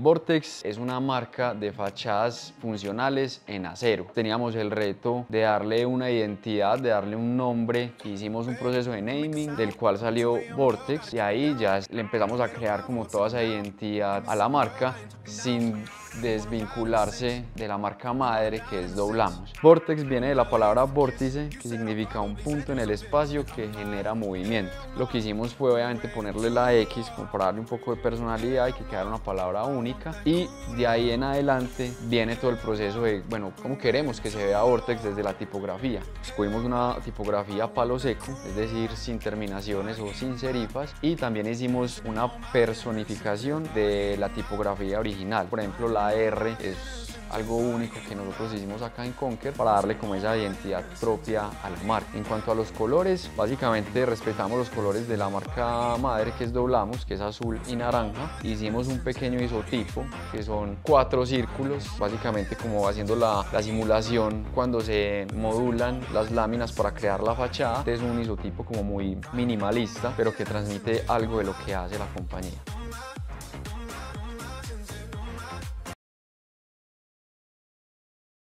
Vortex es una marca de fachadas funcionales en acero. Teníamos el reto de darle una identidad, de darle un nombre. Hicimos un proceso de naming del cual salió Vortex y ahí ya le empezamos a crear como toda esa identidad a la marca sin desvincularse de la marca madre que es Doblamos. Vortex viene de la palabra vórtice que significa un punto en el espacio que genera movimiento. Lo que hicimos fue obviamente ponerle la X darle un poco de personalidad y que quedara una palabra única y de ahí en adelante viene todo el proceso de, bueno, cómo queremos que se vea Vortex desde la tipografía. Escogimos una tipografía palo seco, es decir, sin terminaciones o sin serifas y también hicimos una personificación de la tipografía original. Por ejemplo, R es algo único que nosotros hicimos acá en Conquer para darle como esa identidad propia a la marca. En cuanto a los colores, básicamente respetamos los colores de la marca madre que es Doblamos, que es azul y naranja. Hicimos un pequeño isotipo que son cuatro círculos, básicamente como haciendo la, la simulación cuando se modulan las láminas para crear la fachada. Este es un isotipo como muy minimalista, pero que transmite algo de lo que hace la compañía.